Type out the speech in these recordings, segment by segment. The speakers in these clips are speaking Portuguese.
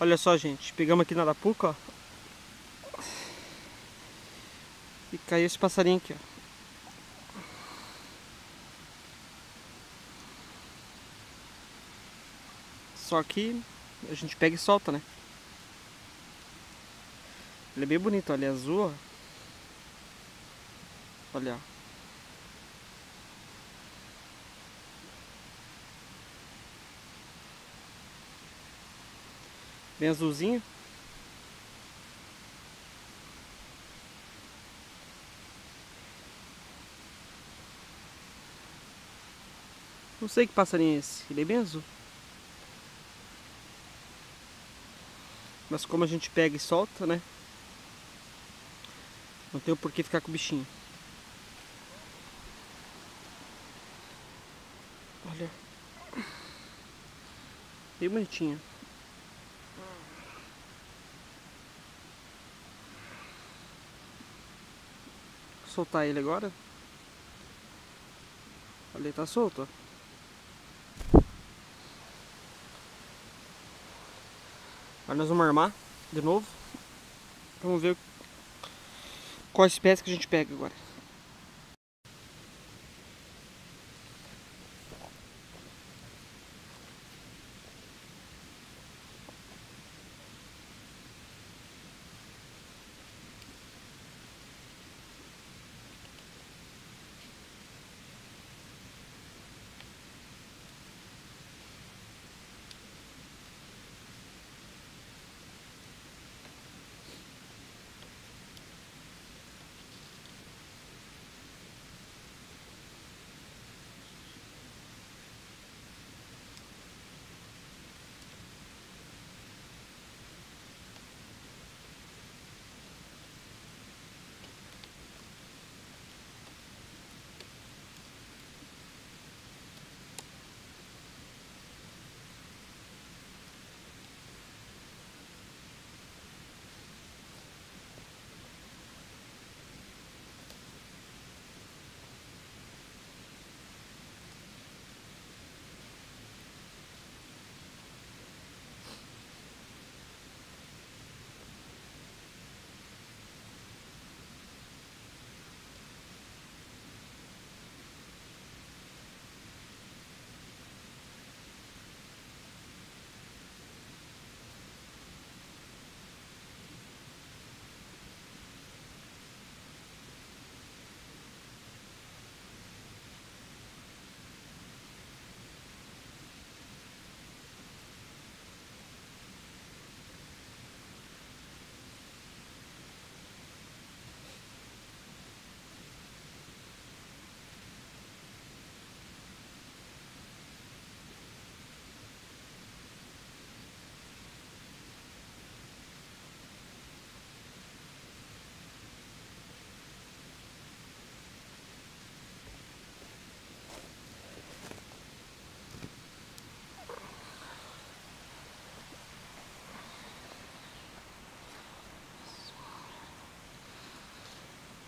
Olha só, gente. Pegamos aqui na Arapuca, ó. E caiu esse passarinho aqui, ó. Só que a gente pega e solta, né? Ele é bem bonito, olha, é azul, ó. Olha, ó. Bem azulzinho. Não sei que passarinho é esse, ele é bem azul. Mas como a gente pega e solta, né? Não tem o porquê ficar com o bichinho. Olha. Bem bonitinho. Soltar ele agora. Olha, ele tá solto. Agora nós vamos armar de novo. Vamos ver qual espécie que a gente pega agora.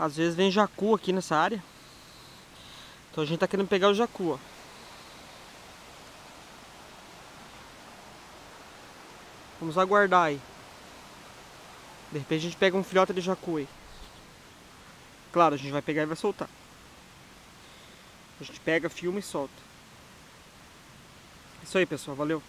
Às vezes vem jacu aqui nessa área. Então a gente tá querendo pegar o jacu, ó. Vamos aguardar aí. De repente a gente pega um filhote de jacu aí. Claro, a gente vai pegar e vai soltar. A gente pega, filma e solta. Isso aí, pessoal. Valeu.